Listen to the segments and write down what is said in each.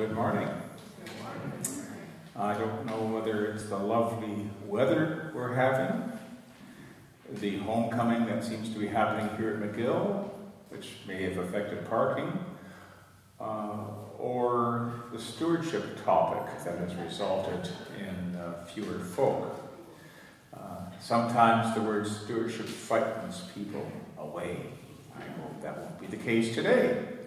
Good morning. I don't know whether it's the lovely weather we're having, the homecoming that seems to be happening here at McGill, which may have affected parking, uh, or the stewardship topic that has resulted in uh, fewer folk. Uh, sometimes the word stewardship frightens people away. I hope that won't be the case today.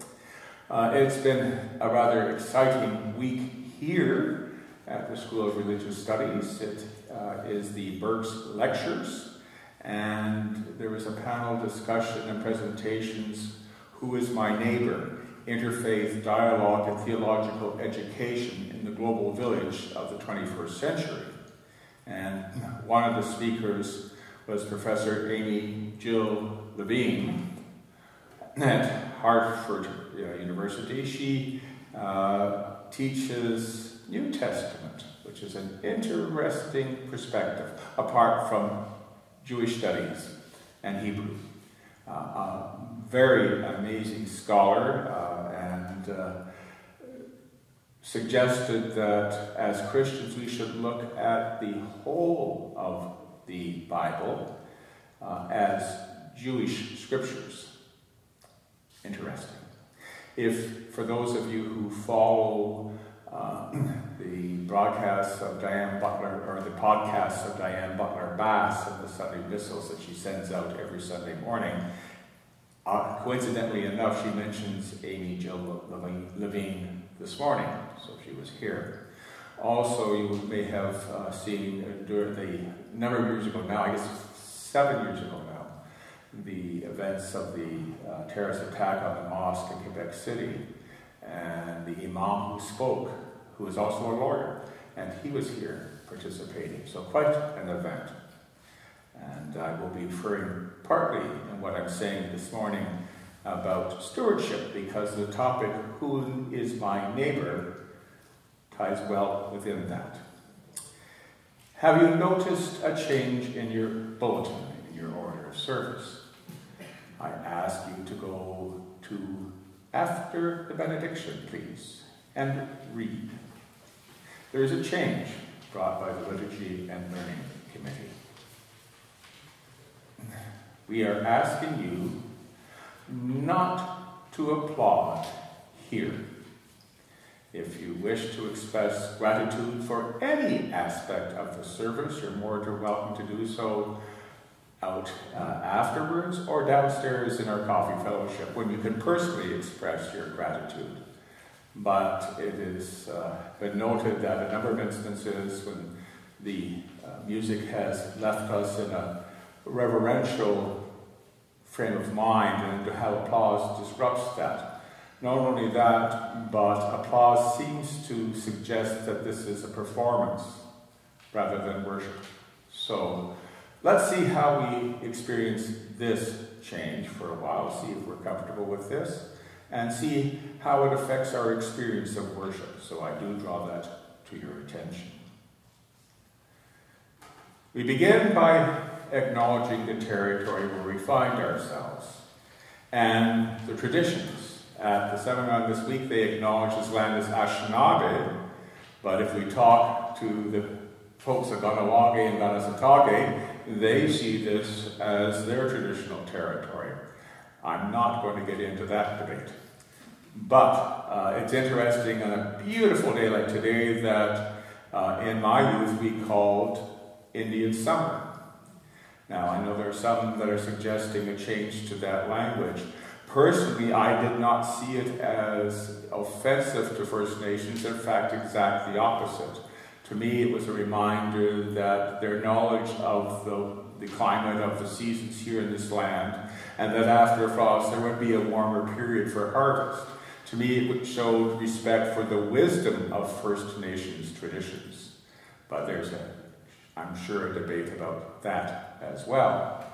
Uh, it's been a rather exciting week here at the School of Religious Studies. It uh, is the Birks Lectures, and there was a panel discussion and presentations Who is My Neighbor? Interfaith Dialogue and Theological Education in the Global Village of the 21st Century. And one of the speakers was Professor Amy Jill Levine at Hartford University. She uh, teaches New Testament, which is an interesting perspective apart from Jewish studies and Hebrew. Uh, a very amazing scholar uh, and uh, suggested that as Christians we should look at the whole of the Bible uh, as Jewish scriptures. Interesting. If, for those of you who follow uh, the broadcasts of Diane Butler, or the podcasts of Diane Butler Bass and the Sunday Missals that she sends out every Sunday morning, uh, coincidentally enough, she mentions Amy Jill Levine this morning, so she was here. Also, you may have uh, seen uh, during the number of years ago now, I guess seven years ago now, the events of the uh, terrorist attack on the mosque in Quebec City, and the imam who spoke, who is also a lawyer, and he was here participating. So quite an event. And I will be referring partly in what I'm saying this morning about stewardship, because the topic, who is my neighbor, ties well within that. Have you noticed a change in your bulletin, in your order of service? I ask you to go to after the benediction, please, and read. There is a change brought by the Liturgy and Learning Committee. We are asking you not to applaud here. If you wish to express gratitude for any aspect of the service, you're more than welcome to do so out uh, afterwards or downstairs in our coffee fellowship when you can personally express your gratitude. But it has uh, been noted that a number of instances when the uh, music has left us in a reverential frame of mind and how applause disrupts that. Not only that, but applause seems to suggest that this is a performance rather than worship. So Let's see how we experience this change for a while, see if we're comfortable with this, and see how it affects our experience of worship. So I do draw that to your attention. We begin by acknowledging the territory where we find ourselves and the traditions. At the seminar this week, they acknowledge this land as Anishinaabe, but if we talk to the folks of Kahnawake and Kanesatake, they see this as their traditional territory. I'm not going to get into that debate. But uh, it's interesting on a beautiful day like today that uh, in my youth we called Indian Summer. Now, I know there are some that are suggesting a change to that language. Personally, I did not see it as offensive to First Nations, in fact, exactly the opposite. To me, it was a reminder that their knowledge of the, the climate of the seasons here in this land, and that after frost there would be a warmer period for harvest. To me, it showed respect for the wisdom of First Nations traditions. But there's a, I'm sure, a debate about that as well.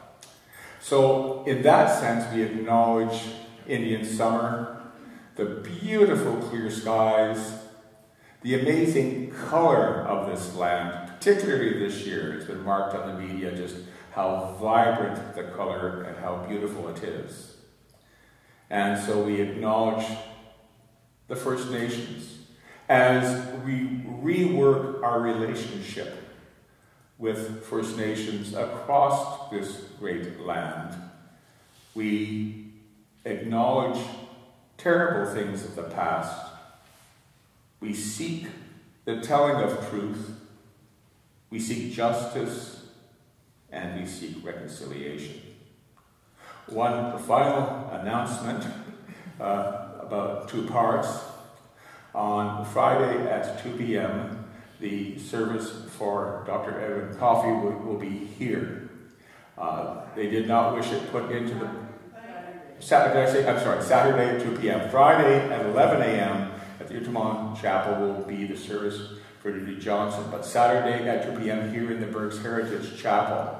So, in that sense, we acknowledge Indian summer, the beautiful clear skies, the amazing color of this land, particularly this year, it's been marked on the media just how vibrant the color and how beautiful it is. And so we acknowledge the First Nations. as we rework our relationship with First Nations across this great land. We acknowledge terrible things of the past. We seek the telling of truth. We seek justice and we seek reconciliation. One final announcement uh, about two parts. On Friday at 2 p.m., the service for Dr. Edwin Coffey will, will be here. Uh, they did not wish it put into the Saturday, say, I'm sorry, Saturday at 2 p.m. Friday at 11 a.m. the Utamon Chapel will be the service for Judy Johnson, but Saturday at 2 p.m. here in the Birks Heritage Chapel.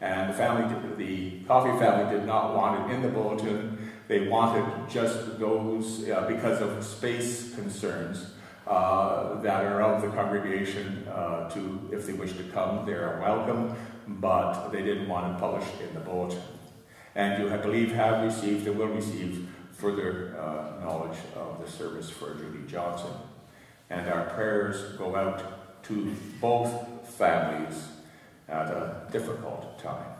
And the family, the Coffey family did not want it in the bulletin. They wanted just those, uh, because of space concerns, uh, that are of the congregation uh, to, if they wish to come, they are welcome, but they didn't want it published in the bulletin. And you, I believe, have received and will receive further uh, knowledge of the service for Judy Johnson. And our prayers go out to both families at a difficult time.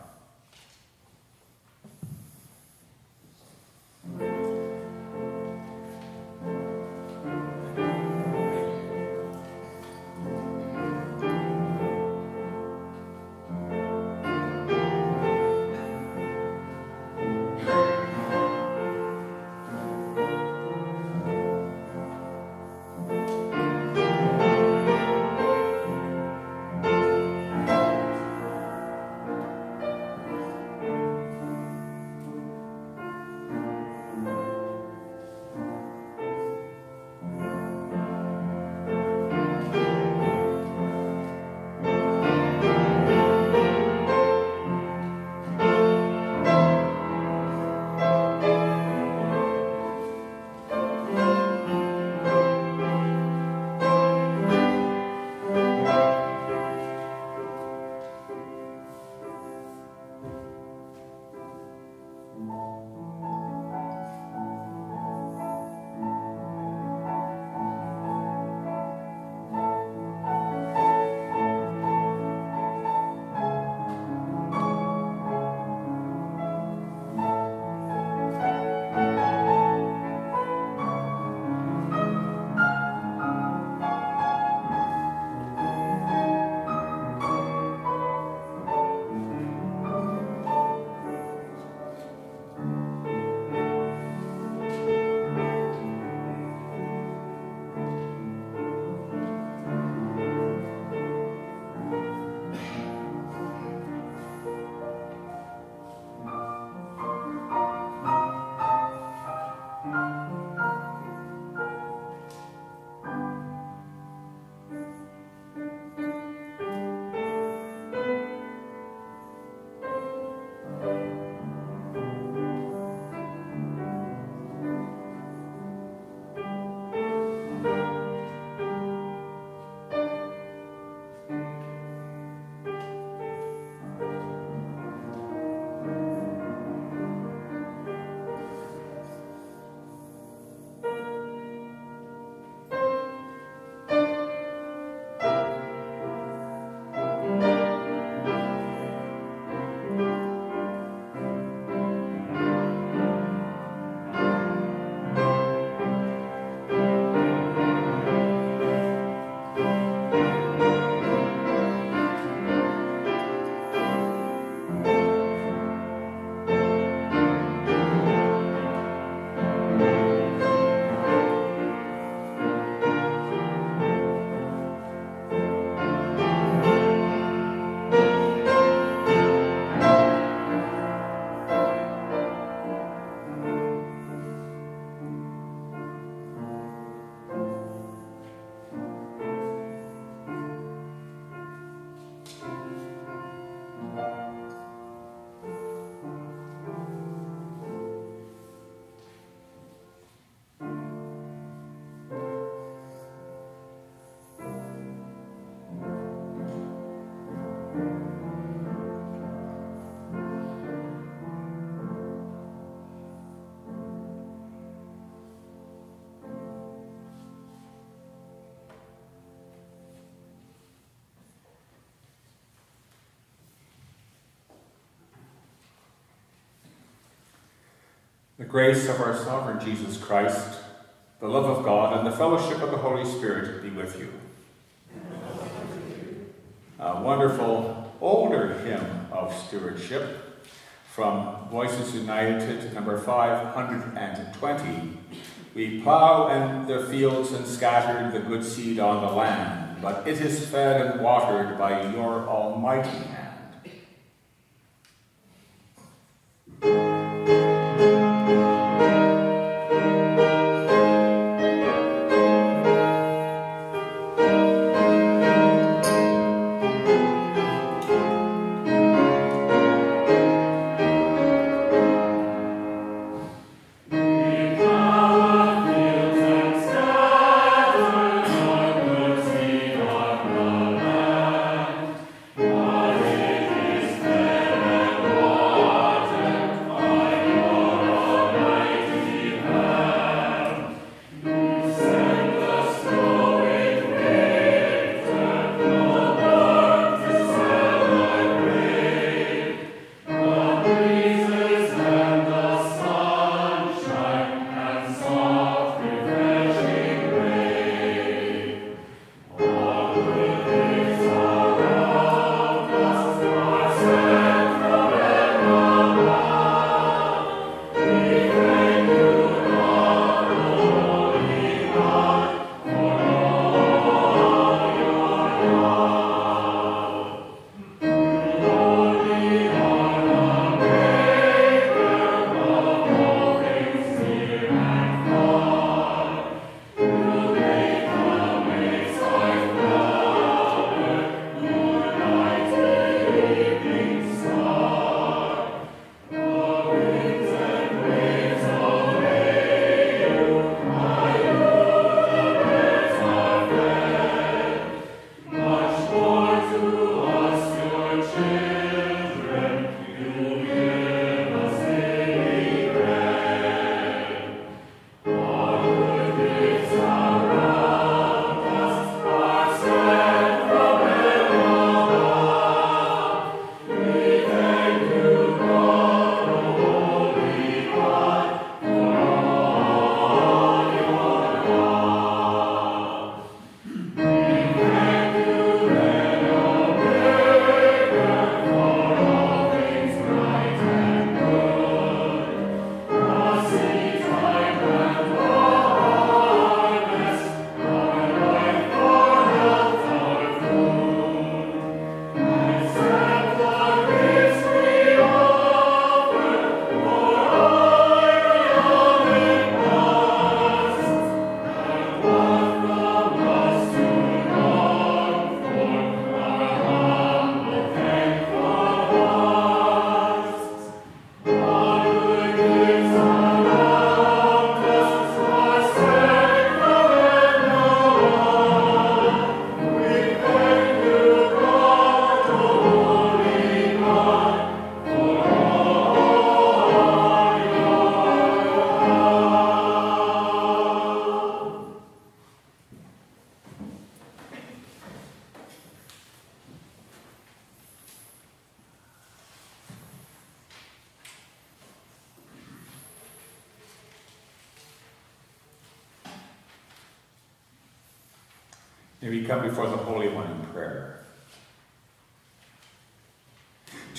The grace of our sovereign Jesus Christ, the love of God, and the fellowship of the Holy Spirit be with you. A wonderful older hymn of stewardship from Voices United, number 520. We plough and the fields and scattered the good seed on the land, but it is fed and watered by your almighty hand.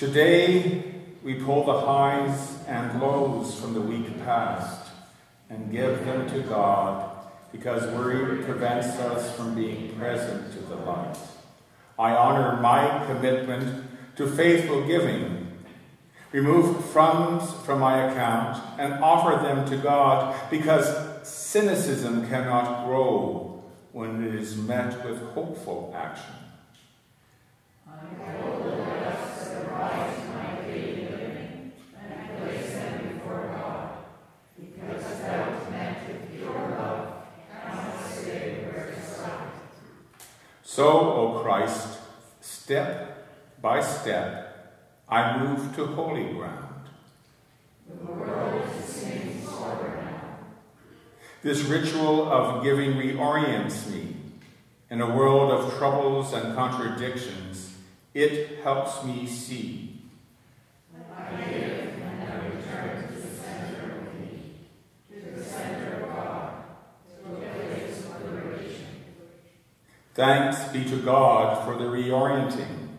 Today, we pull the highs and lows from the week past and give them to God because worry prevents us from being present to the light. I honor my commitment to faithful giving. Remove funds from my account and offer them to God because cynicism cannot grow when it is met with hopeful action. So, O Christ, step by step, I move to holy ground. The world is this ritual of giving reorients me. In a world of troubles and contradictions, it helps me see. I give and I return to the center of me. Thanks be to God for the reorienting.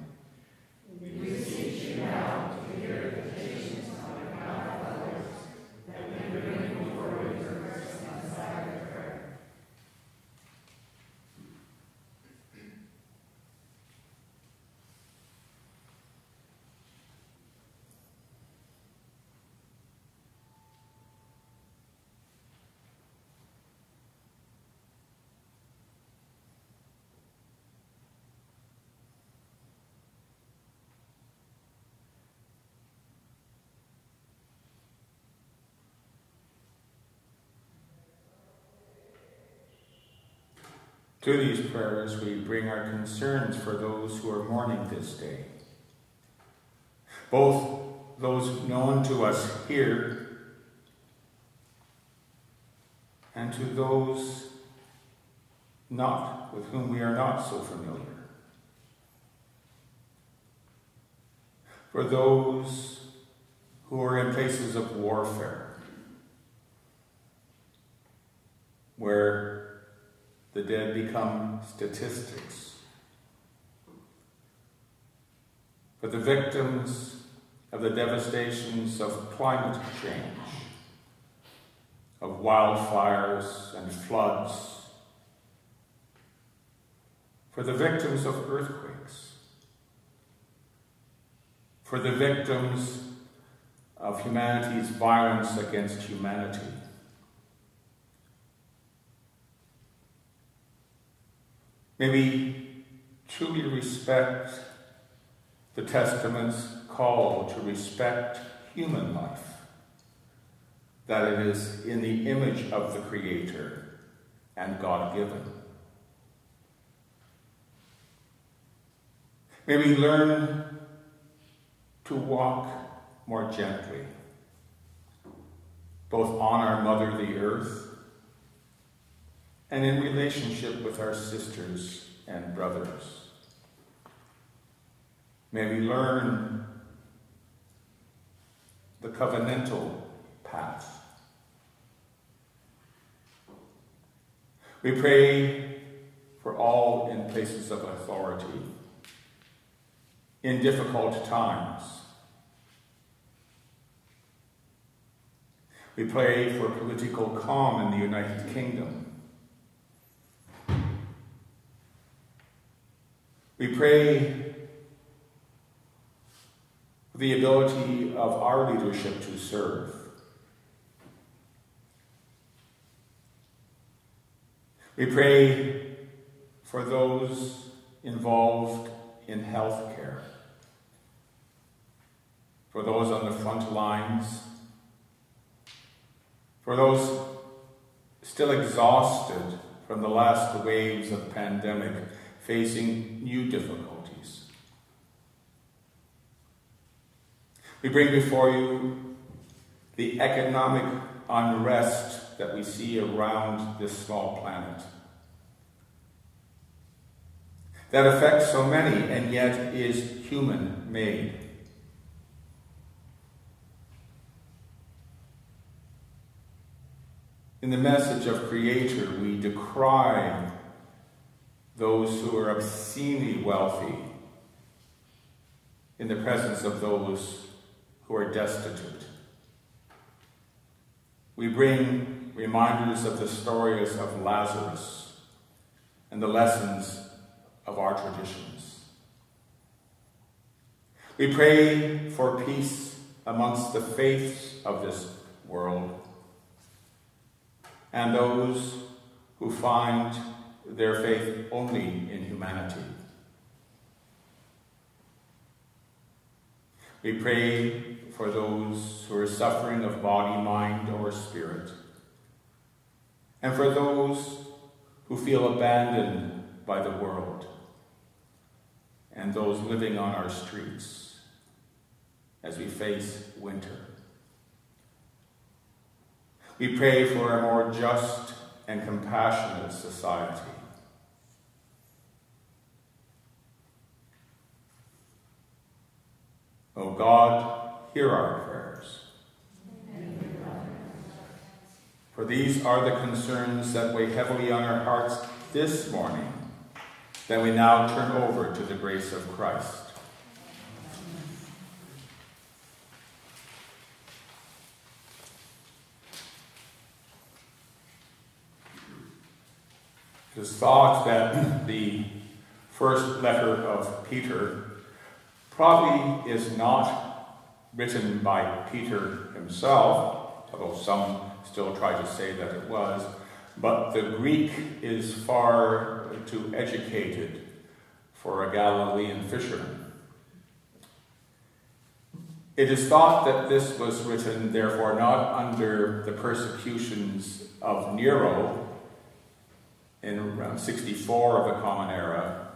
To these prayers, we bring our concerns for those who are mourning this day. Both those known to us here and to those not with whom we are not so familiar. For those who are in places of warfare, where the dead become statistics. For the victims of the devastations of climate change, of wildfires and floods, for the victims of earthquakes, for the victims of humanity's violence against humanity. May we truly respect the Testament's call to respect human life, that it is in the image of the Creator and God given. May we learn to walk more gently, both on our Mother the Earth and in relationship with our sisters and brothers. May we learn the covenantal path. We pray for all in places of authority, in difficult times. We pray for political calm in the United Kingdom We pray for the ability of our leadership to serve. We pray for those involved in health care, for those on the front lines, for those still exhausted from the last waves of pandemic facing new difficulties. We bring before you the economic unrest that we see around this small planet that affects so many and yet is human made. In the message of Creator, we decry those who are obscenely wealthy in the presence of those who are destitute. We bring reminders of the stories of Lazarus and the lessons of our traditions. We pray for peace amongst the faiths of this world and those who find their faith only in humanity. We pray for those who are suffering of body, mind, or spirit, and for those who feel abandoned by the world, and those living on our streets as we face winter. We pray for a more just and compassionate society. O oh God, hear our prayers. For these are the concerns that weigh heavily on our hearts this morning Then we now turn over to the grace of Christ. It is thought that the first letter of Peter probably is not written by Peter himself, although some still try to say that it was, but the Greek is far too educated for a Galilean fisherman. It is thought that this was written, therefore, not under the persecutions of Nero in around 64 of the Common Era,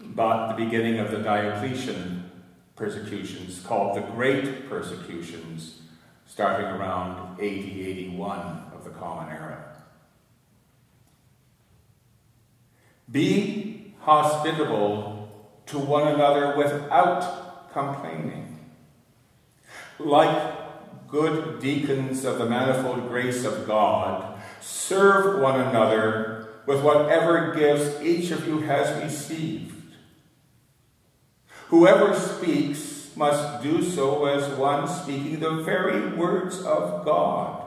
but the beginning of the Diocletian persecutions, called the Great Persecutions, starting around 80 81 of the Common Era. Be hospitable to one another without complaining. Like good deacons of the manifold grace of God, serve one another with whatever gifts each of you has received. Whoever speaks must do so as one speaking the very words of God.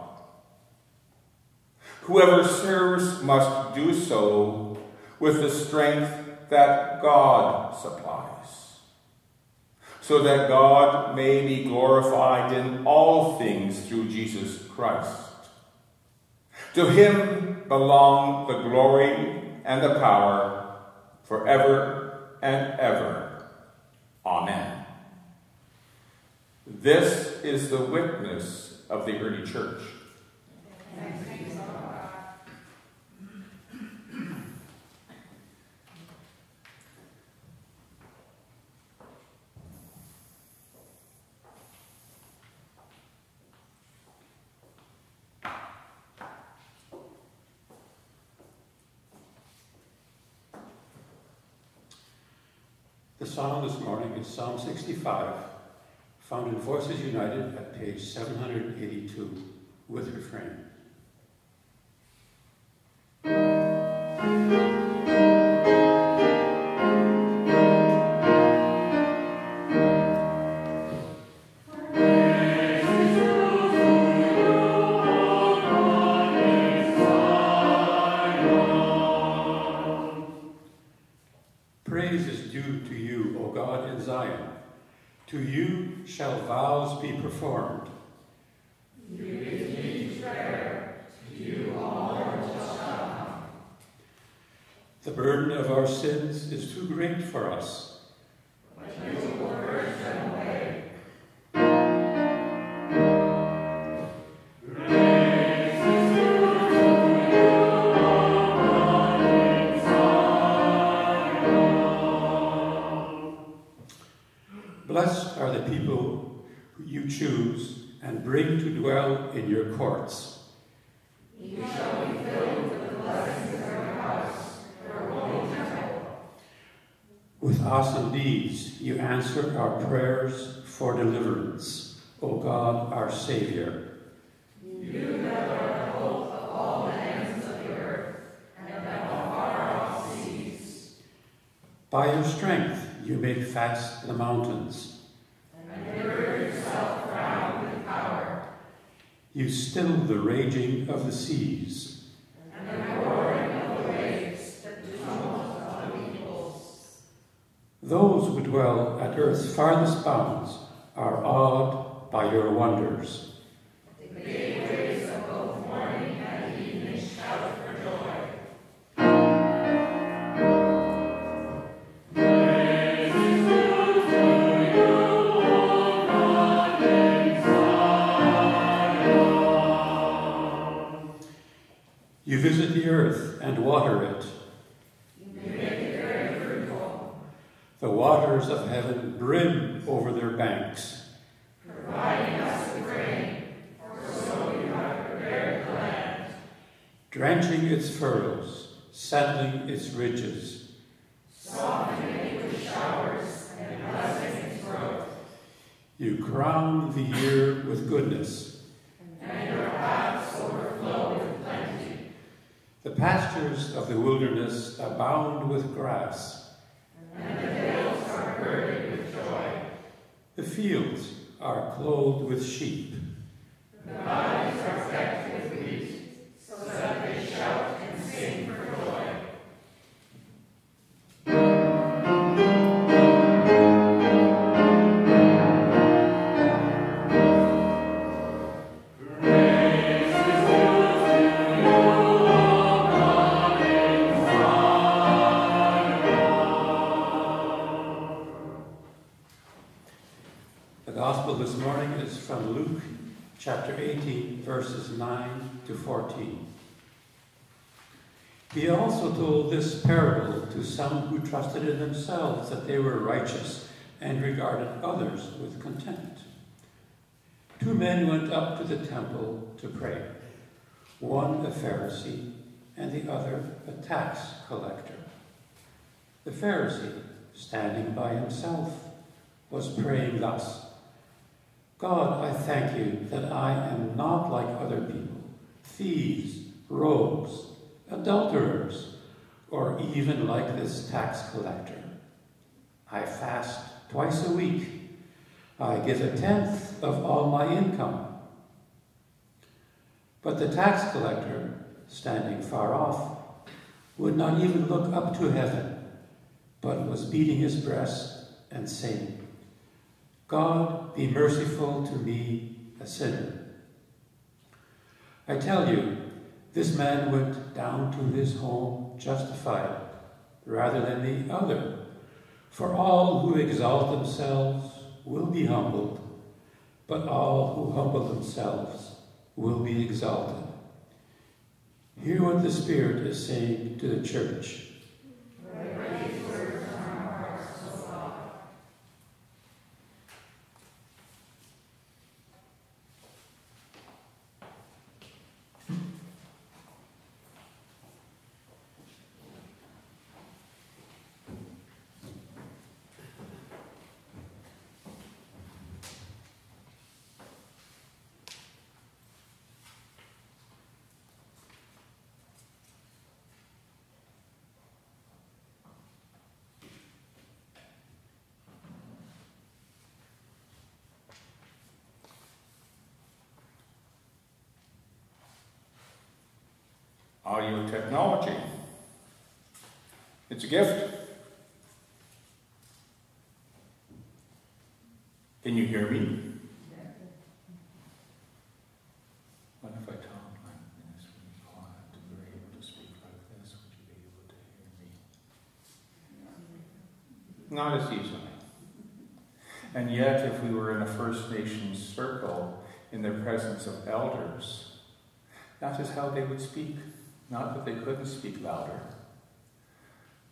Whoever serves must do so with the strength that God supplies, so that God may be glorified in all things through Jesus Christ. To him belong the glory and the power forever and ever. Amen. This is the witness of the early church. The psalm this morning is Psalm 65, found in Voices United at page 782 with refrain. Fast the mountains. You still the raging of the seas. And the roaring of the waves, the tumult the peoples. Those who dwell at earth's farthest bounds are awed by your wonders. Clothed with sheep. Men went up to the temple to pray, one a Pharisee and the other a tax collector. The Pharisee, standing by himself, was praying thus God, I thank you that I am not like other people, thieves, rogues, adulterers, or even like this tax collector. I fast twice a week. I give a tenth of all my income. But the tax collector, standing far off, would not even look up to heaven, but was beating his breast and saying, God, be merciful to me, a sinner. I tell you, this man went down to his home justified rather than the other. For all who exalt themselves will be humbled, but all who humble themselves will be exalted. Hear what the Spirit is saying to the church. Technology. It's a gift. Can you hear me? What if I quiet able to speak like this? You be able to hear me? Not as easily. And yet, if we were in a First Nations circle in the presence of elders, that is how they would speak. Not that they couldn't speak louder,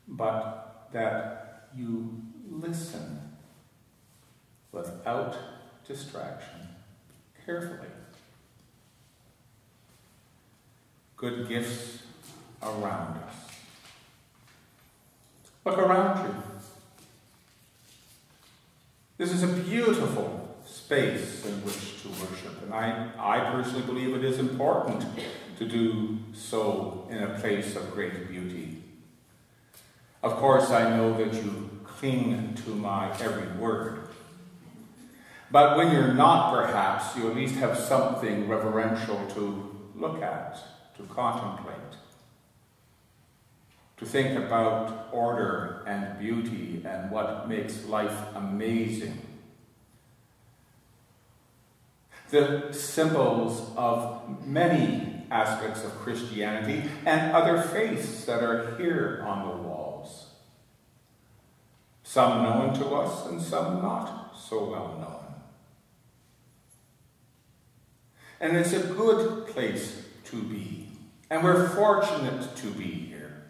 but that you listen without distraction, carefully. Good gifts around us. Look around you. This is a beautiful space in which to worship, and I, I personally believe it is important to do so in a place of great beauty. Of course, I know that you cling to my every word. But when you're not, perhaps, you at least have something reverential to look at, to contemplate, to think about order and beauty and what makes life amazing. The symbols of many aspects of Christianity and other faiths that are here on the walls. Some known to us and some not so well known. And it's a good place to be. And we're fortunate to be here.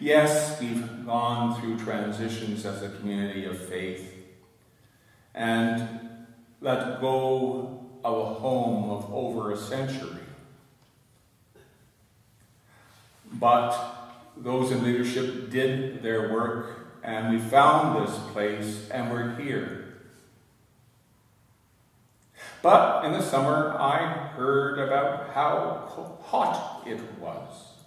Yes, we've gone through transitions as a community of faith and let go of a home of over a century. But those in leadership did their work, and we found this place, and we're here. But in the summer, I heard about how hot it was.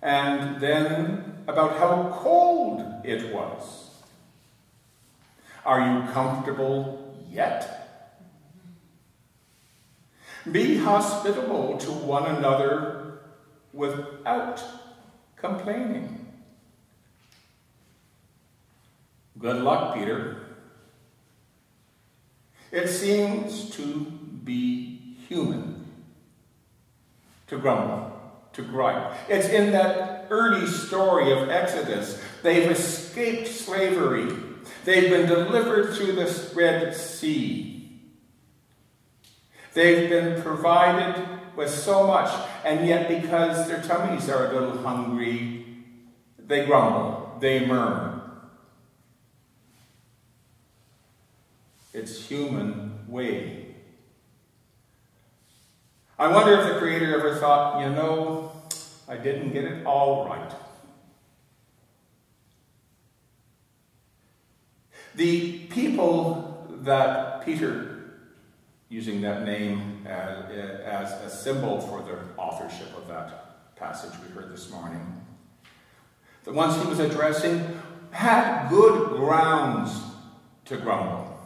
And then about how cold it was. Are you comfortable yet? Be hospitable to one another without complaining. Good luck, Peter. It seems to be human to grumble, to gripe. It's in that early story of Exodus. They've escaped slavery. They've been delivered through the Red Sea. They've been provided with so much, and yet because their tummies are a little hungry, they grumble, they murmur. its human way. I wonder if the Creator ever thought, you know, I didn't get it all right. The people that Peter, using that name as, as a symbol for the authorship of that passage we heard this morning, the ones he was addressing had good grounds to grumble.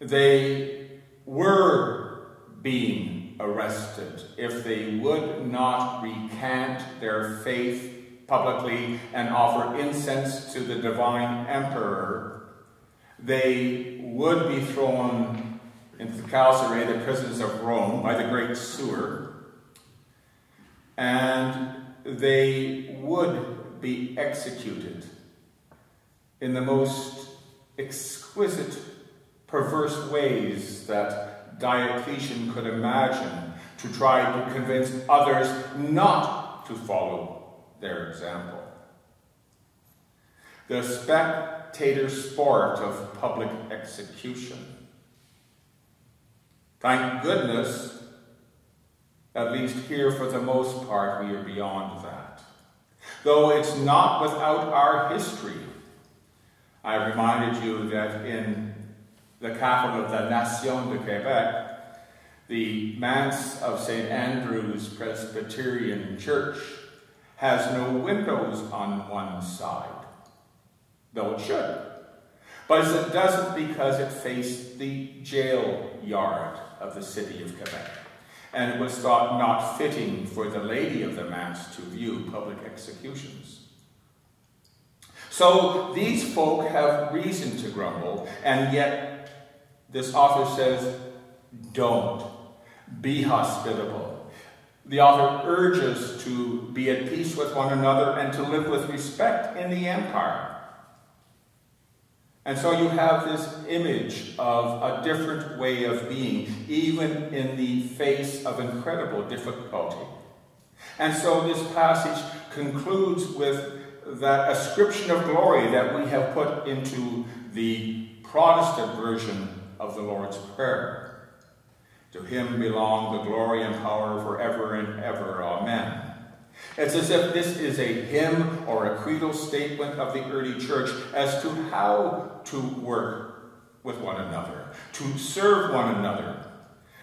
They were being arrested if they would not recant their faith publicly and offer incense to the divine emperor. They would be thrown into the carcere, the prisons of Rome, by the great sewer, and they would be executed in the most exquisite perverse ways that Diocletian could imagine to try to convince others not to follow their example. The spectator sport of public execution. Thank goodness, at least here for the most part, we are beyond that. Though it's not without our history. I reminded you that in the capital of the Nation de Quebec, the Manse of St. Andrew's Presbyterian Church has no windows on one side, though it should. But it doesn't because it faced the jail yard of the city of Quebec, and it was thought not fitting for the lady of the manse to view public executions. So these folk have reason to grumble, and yet this author says, don't. Be hospitable. The author urges to be at peace with one another and to live with respect in the empire. And so you have this image of a different way of being, even in the face of incredible difficulty. And so this passage concludes with that ascription of glory that we have put into the Protestant version of the Lord's Prayer. To him belong the glory and power forever and ever. Amen. It's as if this is a hymn or a creedal statement of the early church as to how to work with one another, to serve one another.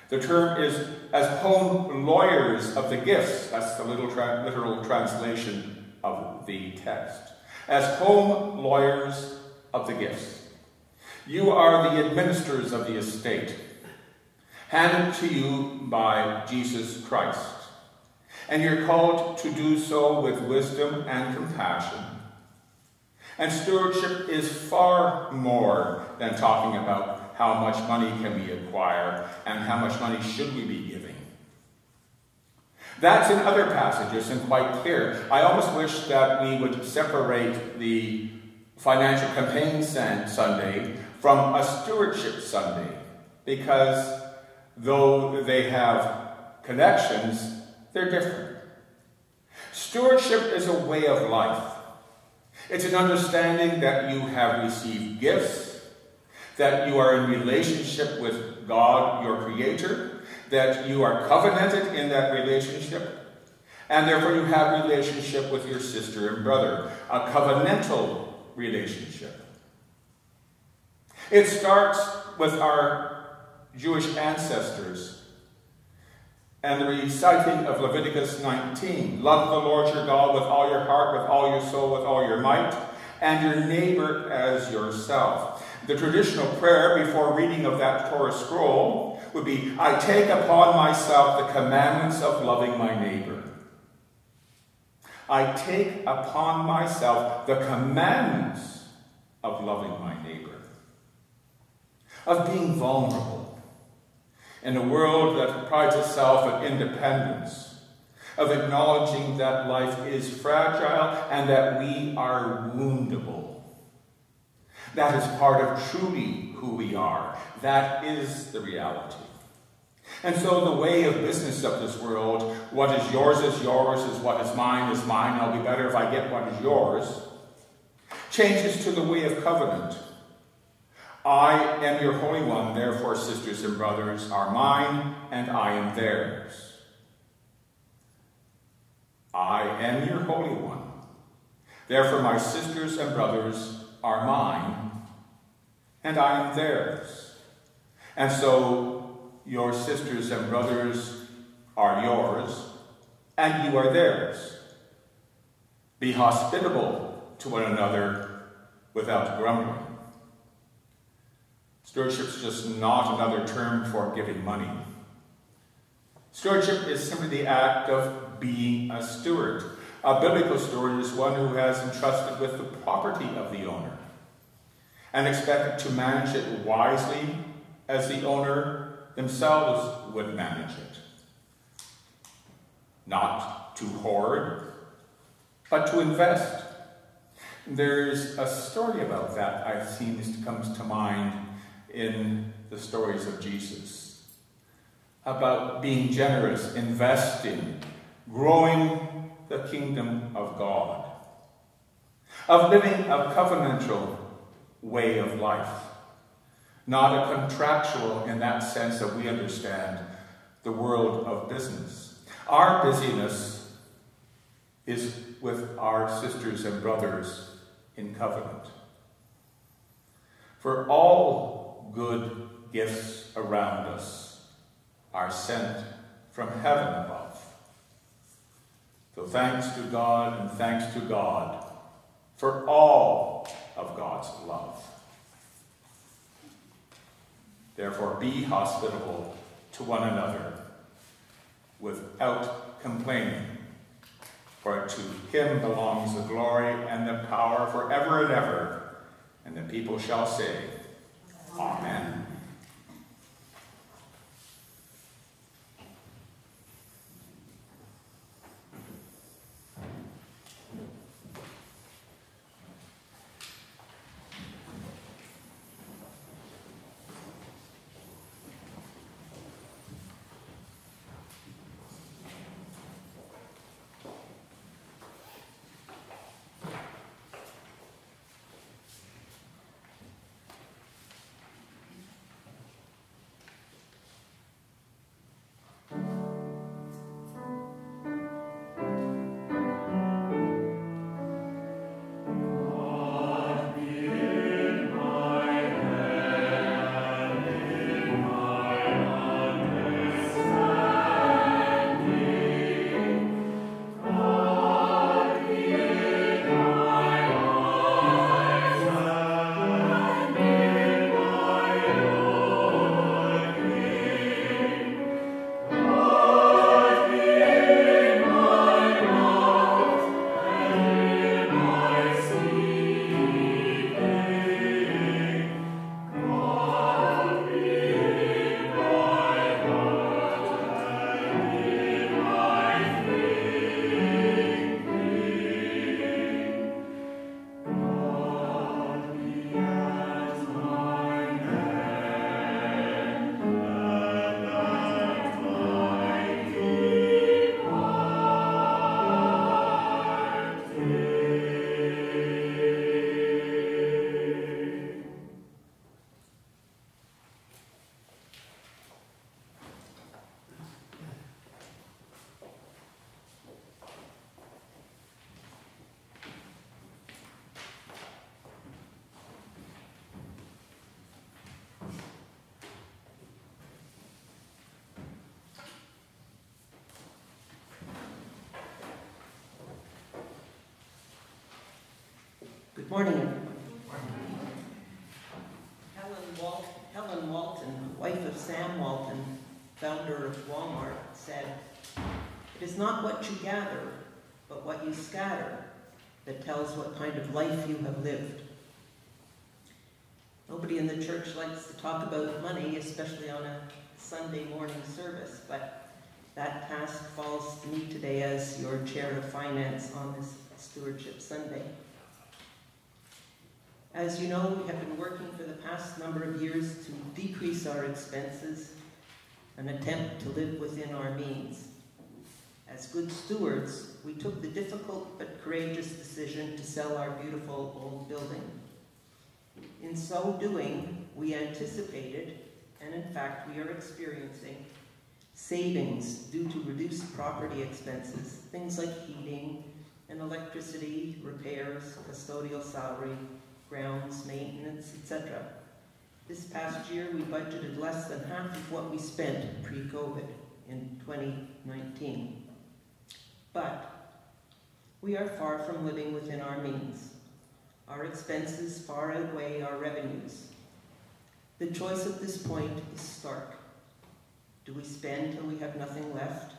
The term is as home lawyers of the gifts. That's the little tra literal translation of the text. As home lawyers of the gifts. You are the administrators of the estate, handed to you by Jesus Christ. And you're called to do so with wisdom and compassion. And stewardship is far more than talking about how much money can we acquire and how much money should we be giving. That's in other passages and quite clear. I almost wish that we would separate the financial campaign Sunday from a stewardship Sunday because though they have connections, they're different. Stewardship is a way of life. It's an understanding that you have received gifts, that you are in relationship with God, your Creator, that you are covenanted in that relationship, and therefore you have relationship with your sister and brother, a covenantal relationship. It starts with our Jewish ancestors and the reciting of Leviticus 19. Love the Lord your God with all your heart, with all your soul, with all your might, and your neighbor as yourself. The traditional prayer before reading of that Torah scroll would be I take upon myself the commandments of loving my neighbor. I take upon myself the commandments of loving my neighbor, of being vulnerable in a world that prides itself on independence, of acknowledging that life is fragile and that we are woundable that is part of truly who we are. That is the reality. And so the way of business of this world, what is yours is yours, is what is mine is mine, I'll be better if I get what is yours, changes to the way of covenant. I am your Holy One, therefore, sisters and brothers are mine, and I am theirs. I am your Holy One. Therefore, my sisters and brothers are mine, and I am theirs. And so your sisters and brothers are yours, and you are theirs. Be hospitable to one another without grumbling. Stewardship is just not another term for giving money. Stewardship is simply the act of being a steward. A biblical steward is one who has entrusted with the property of the owner and expected to manage it wisely as the owner themselves would manage it. Not to hoard, but to invest. There's a story about that I seems comes to mind in the stories of Jesus about being generous, investing, growing the kingdom of God, of living a covenantal way of life. Not a contractual in that sense that we understand the world of business. Our busyness is with our sisters and brothers in covenant. For all good gifts around us are sent from heaven above. So thanks to God and thanks to God for all of God's love. Therefore, be hospitable to one another without complaining. For to him belongs the glory and the power forever and ever. And the people shall say, Amen. Good morning, everyone. Helen, Helen Walton, wife of Sam Walton, founder of Walmart, said, It is not what you gather, but what you scatter that tells what kind of life you have lived. Nobody in the church likes to talk about money, especially on a Sunday morning service, but that task falls to me today as your chair of finance on this Stewardship Sunday. As you know, we have been working for the past number of years to decrease our expenses, an attempt to live within our means. As good stewards, we took the difficult but courageous decision to sell our beautiful old building. In so doing, we anticipated, and in fact we are experiencing, savings due to reduced property expenses, things like heating and electricity, repairs, custodial salary, grounds, maintenance, etc. This past year, we budgeted less than half of what we spent pre-COVID in 2019. But we are far from living within our means. Our expenses far outweigh our revenues. The choice at this point is stark. Do we spend till we have nothing left?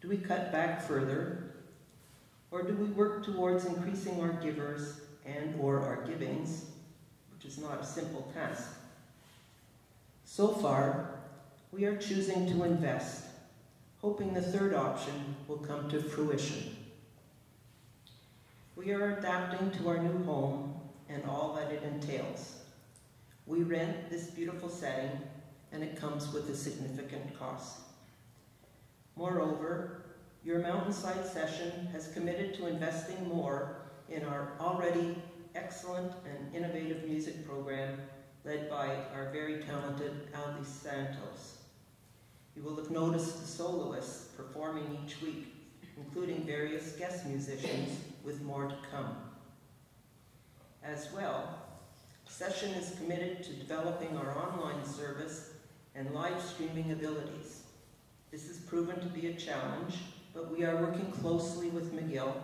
Do we cut back further? Or do we work towards increasing our givers and or our givings, which is not a simple task? So far, we are choosing to invest, hoping the third option will come to fruition. We are adapting to our new home and all that it entails. We rent this beautiful setting and it comes with a significant cost. Moreover, your Mountainside session has committed to investing more in our already excellent and innovative music program led by our very talented Aldi Santos. You will have noticed the soloists performing each week, including various guest musicians with more to come. As well, Session is committed to developing our online service and live streaming abilities. This has proven to be a challenge, but we are working closely with McGill.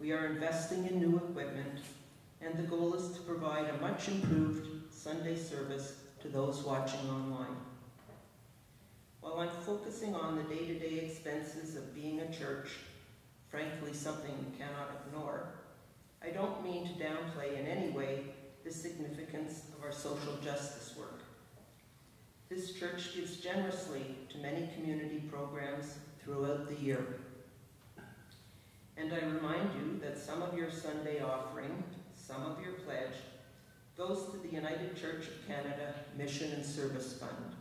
We are investing in new equipment, and the goal is to provide a much improved Sunday service to those watching online. While I'm focusing on the day-to-day -day expenses of being a church, frankly something we cannot ignore, I don't mean to downplay in any way the significance of our social justice work. This church gives generously to many community programs throughout the year. And I remind you that some of your Sunday offering, some of your pledge, goes to the United Church of Canada Mission and Service Fund.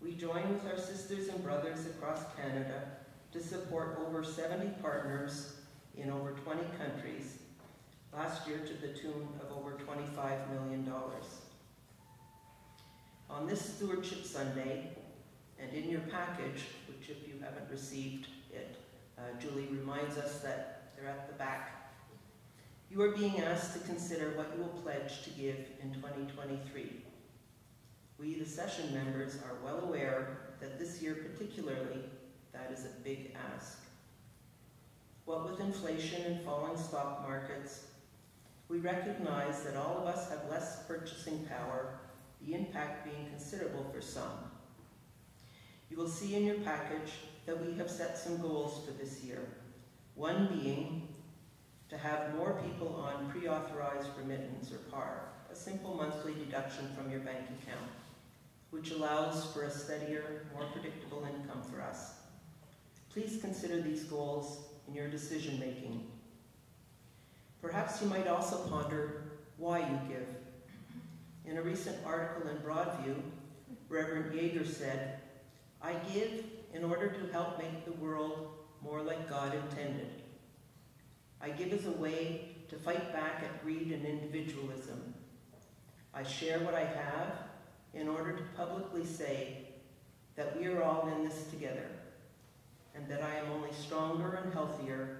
We join with our sisters and brothers across Canada to support over 70 partners in over 20 countries last year to the tune of over $25 million. On this Stewardship Sunday, and in your package, which if you haven't received uh, Julie reminds us that they're at the back, you are being asked to consider what you will pledge to give in 2023. We, the session members, are well aware that this year particularly, that is a big ask. What with inflation and falling stock markets, we recognize that all of us have less purchasing power, the impact being considerable for some. You will see in your package that we have set some goals for this year. One being to have more people on pre-authorized remittance or PAR, a simple monthly deduction from your bank account, which allows for a steadier, more predictable income for us. Please consider these goals in your decision making Perhaps you might also ponder why you give. In a recent article in Broadview, Reverend Yeager said, I give in order to help make the world more like God intended. I give as a way to fight back at greed and individualism. I share what I have in order to publicly say that we are all in this together and that I am only stronger and healthier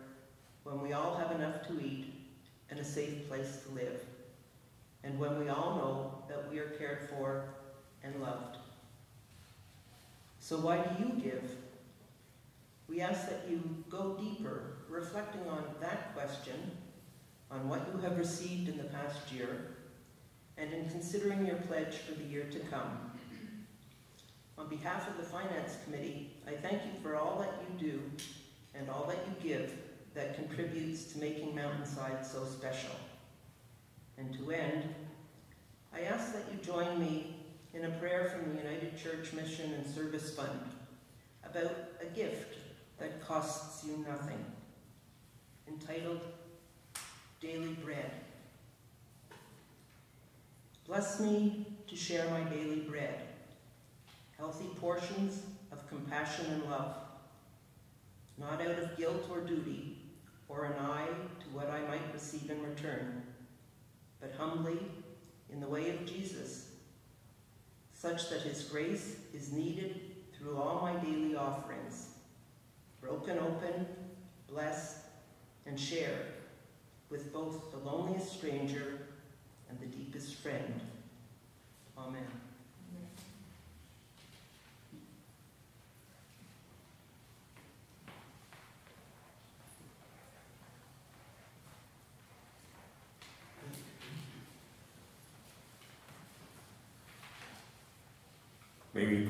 when we all have enough to eat and a safe place to live. And when we all know that we are cared for and loved. So why do you give? We ask that you go deeper, reflecting on that question, on what you have received in the past year and in considering your pledge for the year to come. On behalf of the Finance Committee, I thank you for all that you do and all that you give that contributes to making Mountainside so special. And to end, I ask that you join me in a prayer from the United Church Mission and Service Fund about a gift that costs you nothing, entitled Daily Bread. Bless me to share my daily bread, healthy portions of compassion and love, not out of guilt or duty, or an eye to what I might receive in return, but humbly in the way of Jesus, such that his grace is needed through all my daily offerings, broken open, blessed, and shared with both the loneliest stranger and the deepest friend. Amen. May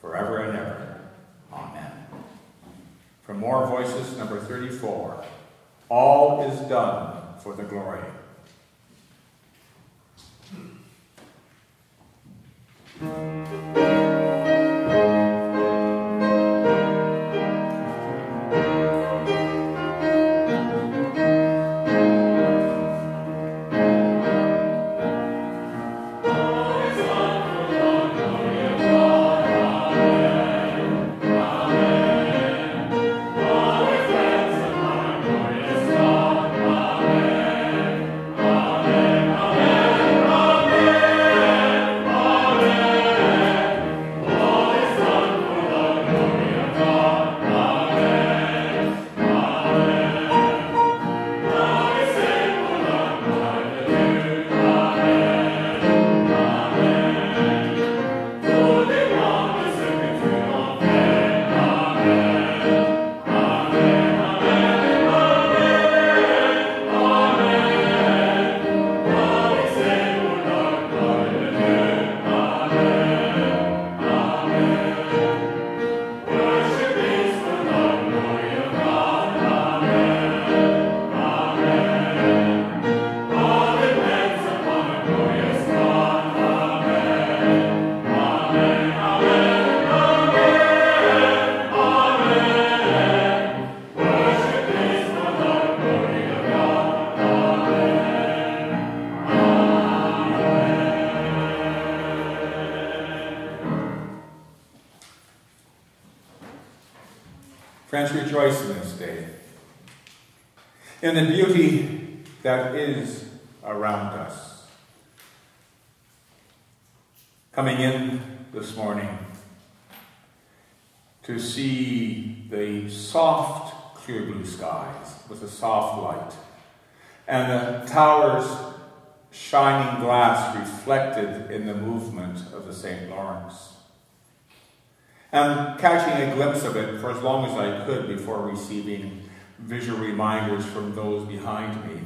forever and ever. Amen. For more voices, number 34. All is done for the glory. In the beauty that is around us. Coming in this morning to see the soft, clear blue skies with a soft light, and the towers shining glass reflected in the movement of the St. Lawrence and catching a glimpse of it for as long as I could before receiving visual reminders from those behind me.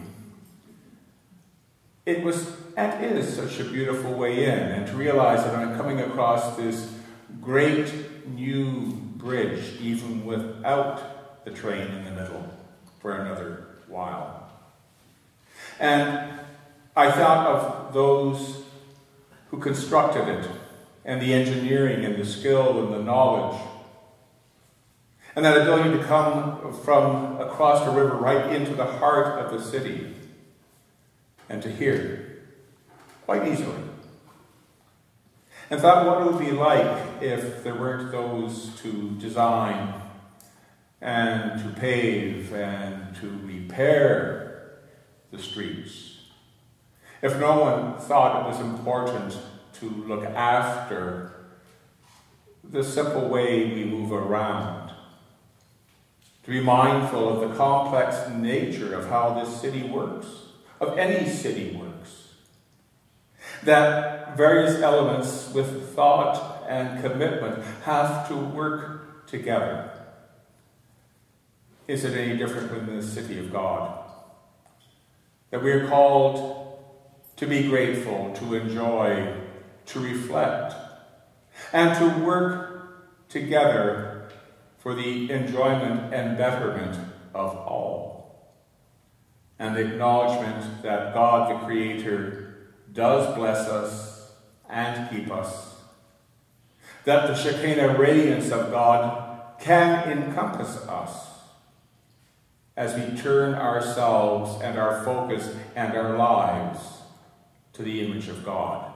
It was and is such a beautiful way in, and to realize that I'm coming across this great new bridge, even without the train in the middle, for another while. And I thought of those who constructed it and the engineering and the skill and the knowledge. And that ability to come from across the river right into the heart of the city and to hear quite easily. And thought what it would be like if there weren't those to design and to pave and to repair the streets. If no one thought it was important to look after the simple way we move around, to be mindful of the complex nature of how this city works, of any city works. That various elements with thought and commitment have to work together. Is it any different than the city of God? That we are called to be grateful, to enjoy, to reflect, and to work together for the enjoyment and betterment of all. And the acknowledgement that God the Creator does bless us and keep us. That the Shekinah radiance of God can encompass us as we turn ourselves and our focus and our lives to the image of God.